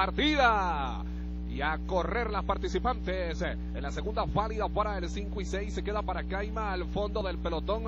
partida. Y a correr las participantes. En la segunda válida para el 5 y 6 se queda para Caima al fondo del pelotón.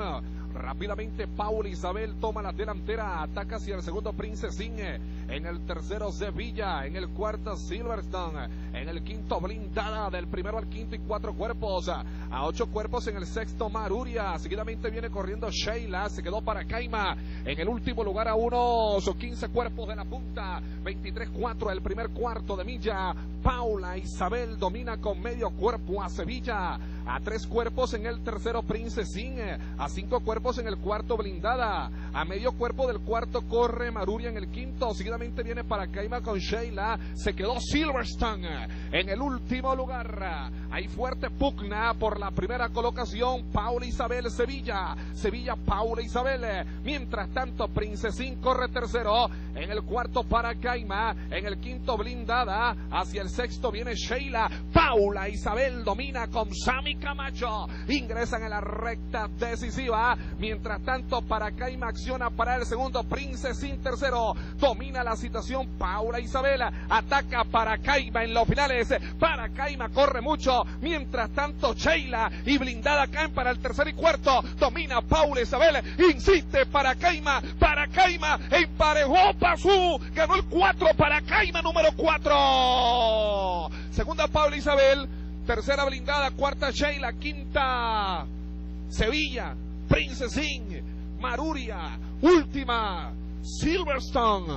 Rápidamente Paul Isabel toma la delantera, ataca hacia el segundo Princesín, en el tercero Sevilla, en el cuarto Silverstone, en el quinto blindada del primero al quinto y cuatro cuerpos, a ocho cuerpos en el sexto Maruria, seguidamente viene corriendo Sheila, se quedó para Caima, en el último lugar a unos 15 cuerpos de la punta, 23-4 el primer cuarto de milla, Paula Isabel domina con medio cuerpo a Sevilla, a tres cuerpos en el tercero Princesín, a cinco cuerpos en el cuarto blindada, a medio cuerpo del cuarto corre Maruria en el quinto, seguidamente viene para Caima con Sheila, se quedó Silverstone en el último lugar, hay fuerte pugna por la primera colocación, Paula Isabel Sevilla, Sevilla Paula Isabel, mientras tanto Princesín corre tercero, en el cuarto para Caima, en el quinto blindada, hacia el sexto viene Sheila, Paula Isabel domina con Sammy Camacho. Ingresan en la recta decisiva. Mientras tanto, para Caima acciona para el segundo. Princesín tercero. Domina la situación. Paula Isabela ataca para Caima en los finales. Para Caima corre mucho. Mientras tanto, Sheila y Blindada caen para el tercer y cuarto. Domina Paula Isabel. Insiste para Caima. Para Caima. Emparejó Pazú. Ganó el 4 para Caima número 4. Segunda Paula Isabel. Tercera blindada, cuarta Sheila, quinta Sevilla, Princesín, Maruria, última Silverstone.